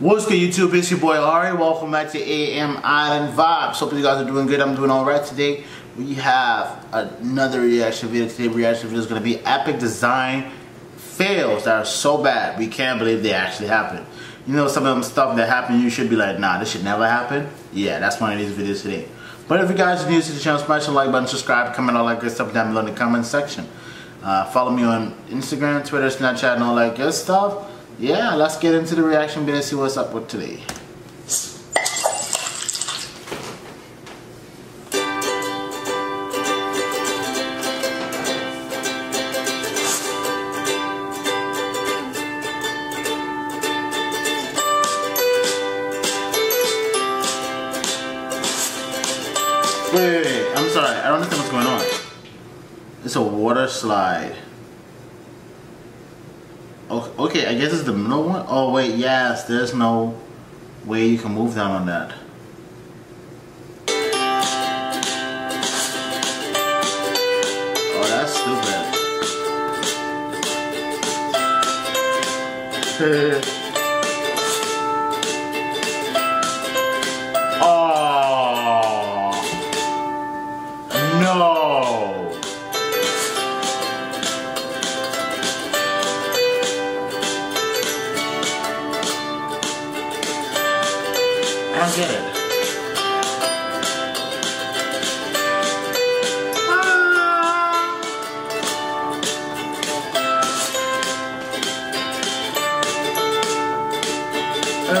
What's good YouTube? It's your boy Auri. Welcome back to AM Island Vibes. Hope you guys are doing good. I'm doing alright today. We have another reaction video. Today reaction video is going to be epic design fails that are so bad we can't believe they actually happened. You know some of them stuff that happened you should be like nah this should never happen. Yeah that's one of these videos today. But if you guys are new to the channel smash the like button, subscribe, comment all that good stuff down below in the comment section. Uh, follow me on Instagram, Twitter, Snapchat and all that good stuff yeah, let's get into the reaction video see what's up with today. Wait, wait, wait, I'm sorry, I don't understand what's going on. It's a water slide. Okay, I guess it's the middle one. Oh wait, yes, there's no way you can move down on that. Oh, that's stupid.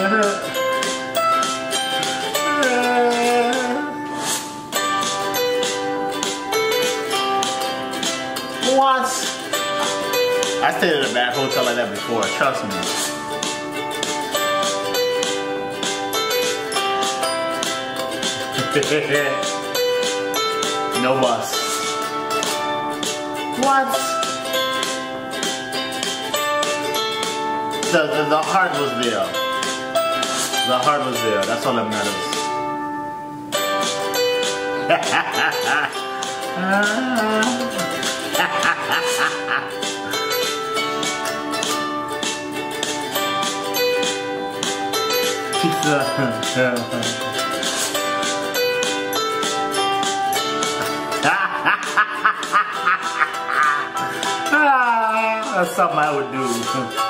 What? I stayed at a bad hotel like that before, trust me. no bus. What? The, the, the heart was there. The heart was there. That's all that matters. Pizza. Ah, that's something I would do.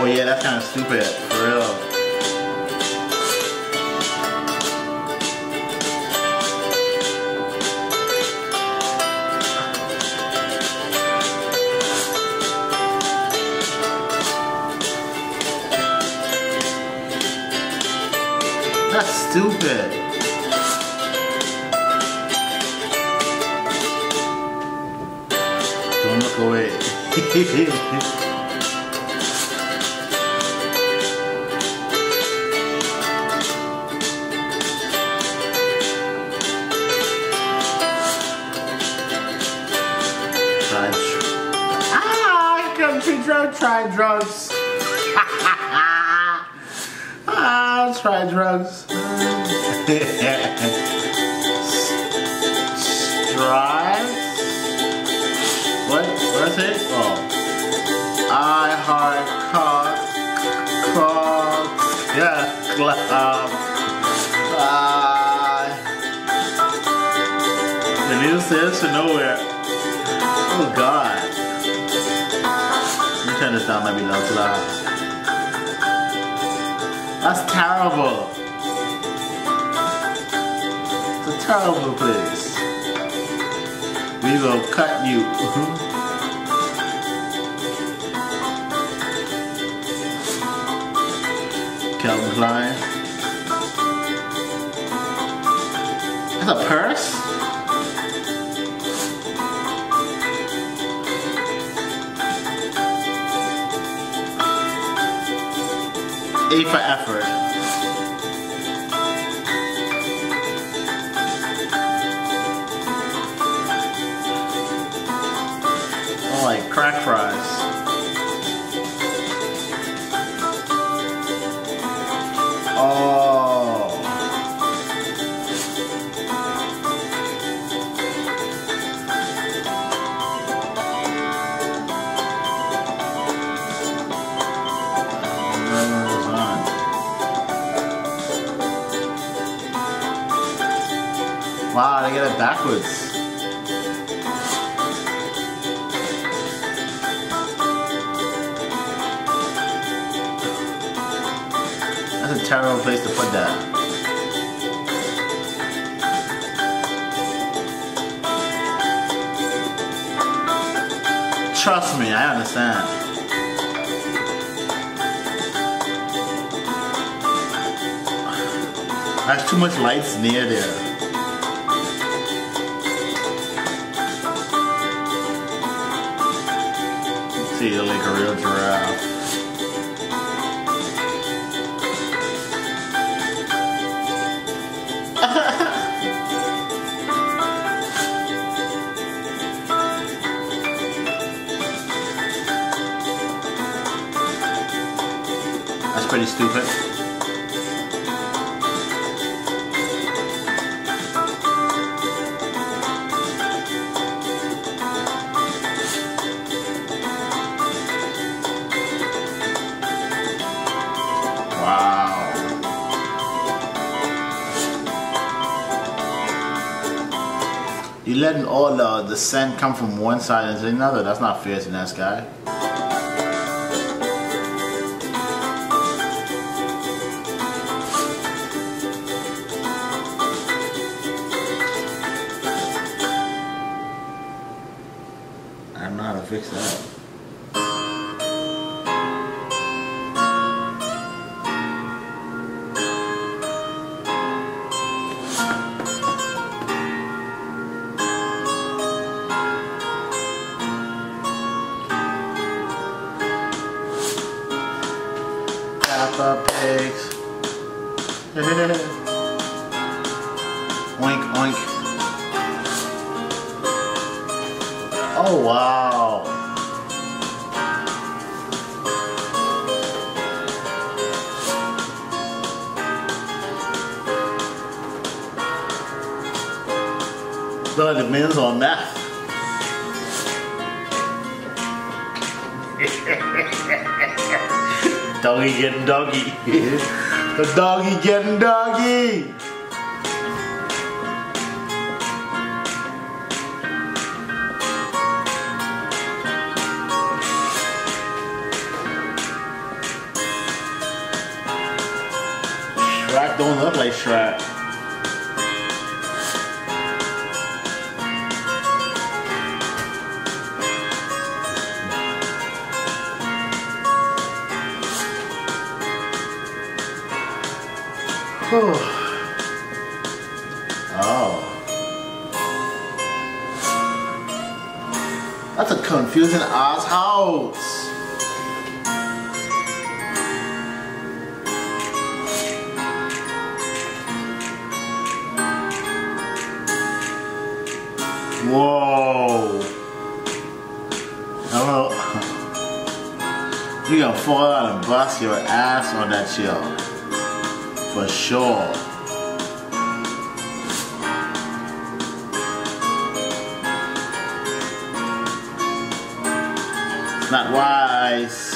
Oh yeah, that's kind of stupid, for real. Look away. try, try drugs. ah, try drugs. Strive? Yeah club. Uh, the news says to nowhere. Oh God. Let me turn this down, maybe not loud. That's terrible. It's a terrible place. We will cut you. Calvin Klein. That's a purse? A for effort. Oh. Wow, they get it backwards. Terrible place to put that. Trust me, I understand. There's too much lights near there. See, you're like a real giraffe. Pretty stupid. Wow. You're letting all the, the scent come from one side into another. That's not fair to that guy. Fix that. Peppa Pigs. oink oink. Oh wow. Look, the men's on that. doggy getting doggy. the doggy getting doggy. Shrek don't look like Shrek. That's a confusing ass house. Whoa. Hello. You gonna fall out and bust your ass on that chill. For sure. Not wise.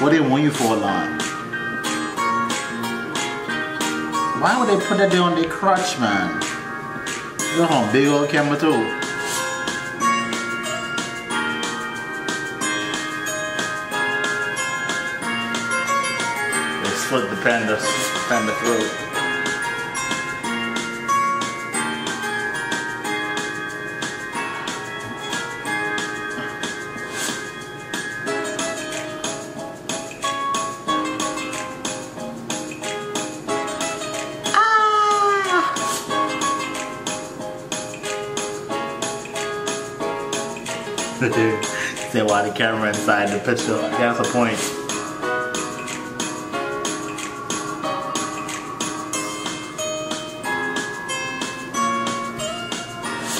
What do they want you for, Lon? Why would they put that there on their crutch, man? Look on big old camera too. Panda, panda throat. Ah! Say why the camera inside the picture. That's a point.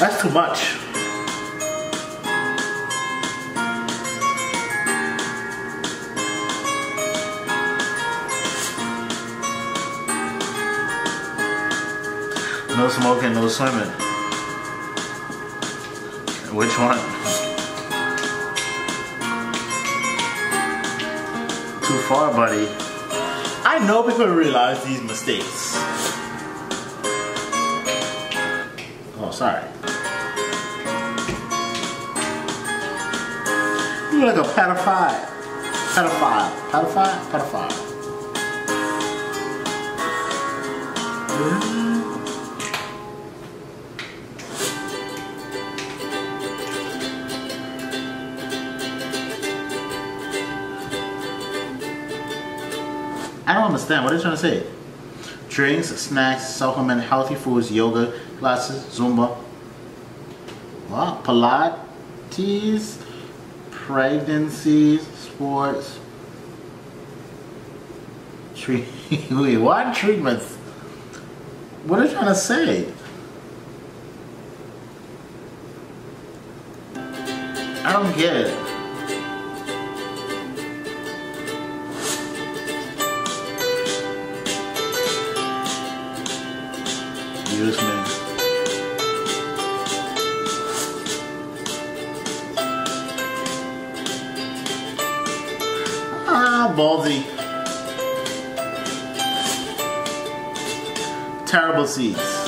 That's too much. No smoking, no swimming. Which one? Too far, buddy. I know people realize these mistakes. Sorry. You look like a pedophile. Pedophile. Pedophile? Pedophile. Hmm? I don't understand. What are you trying to say? Drinks, snacks, supplement, healthy foods, yoga, classes, Zumba. What? Pilates, pregnancies, sports. Treat. What treatments? What are you trying to say? I don't get it. Ballsy. Terrible seeds.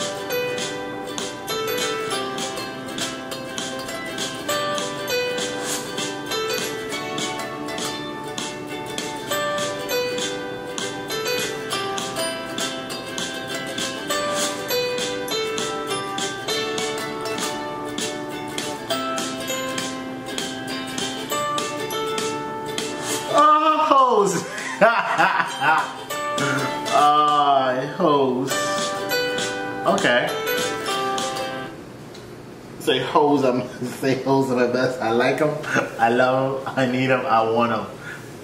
Say hoes, I'm say hoes are my best. I like them. I love them. I need them. I want them.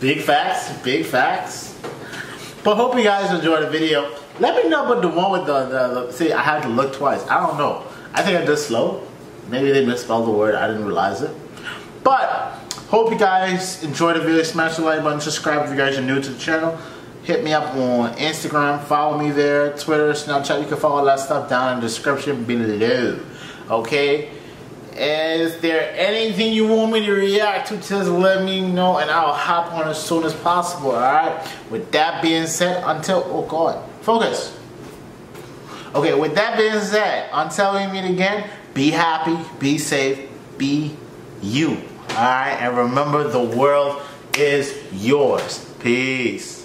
Big facts. Big facts. But hope you guys enjoyed the video. Let me know about the one with the, the, the see. I had to look twice. I don't know. I think I did slow. Maybe they misspelled the word. I didn't realize it. But hope you guys enjoyed the video. Smash the like button. Subscribe if you guys are new to the channel. Hit me up on Instagram. Follow me there. Twitter, Snapchat. You can follow all that stuff down in the description below. Okay? Is there anything you want me to react to? Just let me know and I'll hop on as soon as possible. Alright? With that being said, until oh god. Focus. Okay, with that being said, until we meet again, be happy, be safe, be you. Alright? And remember the world is yours. Peace.